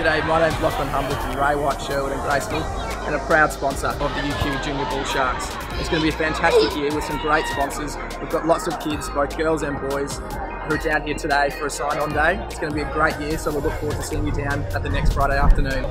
G'day, my name's Lachlan Humble from Ray White, Sherwood and Graceville and a proud sponsor of the UQ Junior Bull Sharks. It's going to be a fantastic year with some great sponsors. We've got lots of kids, both girls and boys, who are down here today for a sign-on day. It's going to be a great year, so we look forward to seeing you down at the next Friday afternoon.